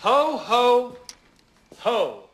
Ho, ho, ho.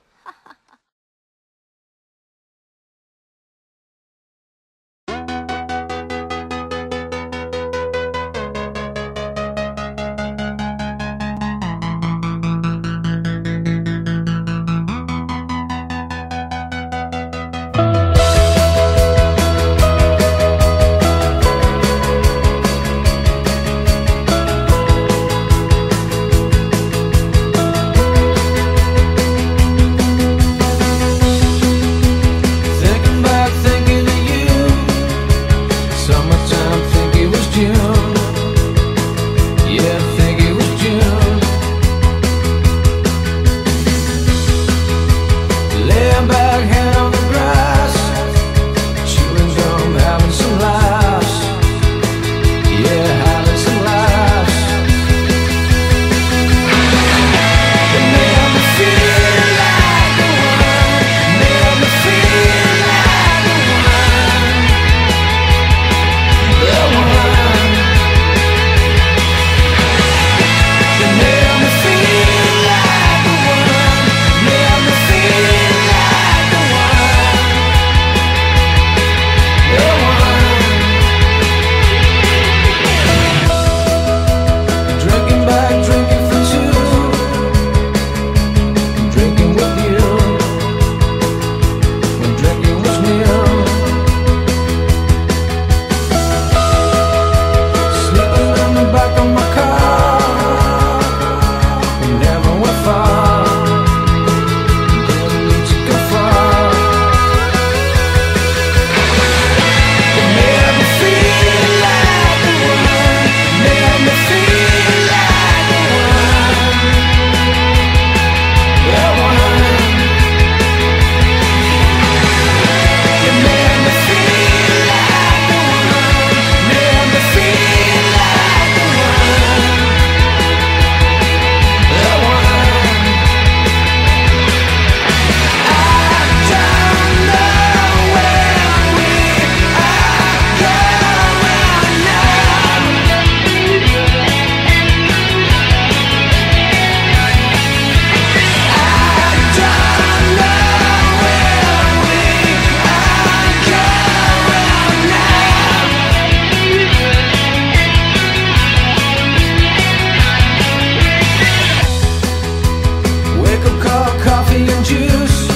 and juice.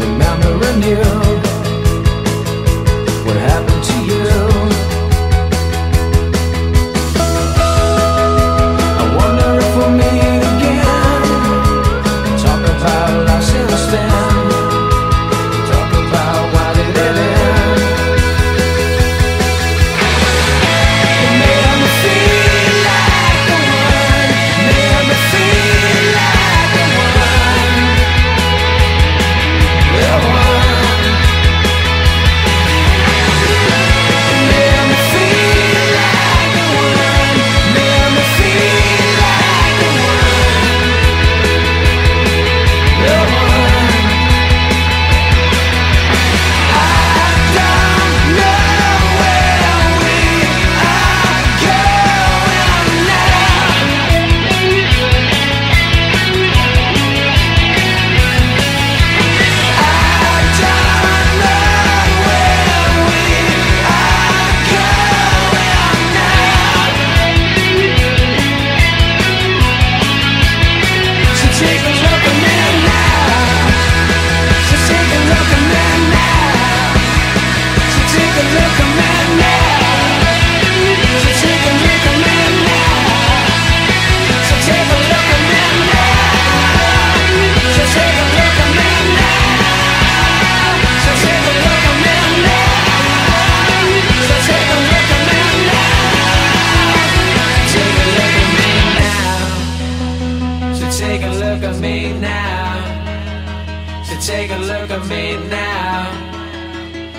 Remember anew. So take a look at me now.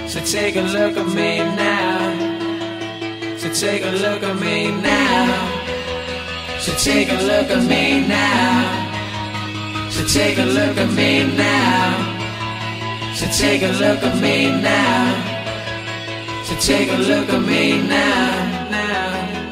So take a look at me now. So take a look at me now. So take a look at me now. So take a look at me now. So take a look at me now. So take a look at me now. now.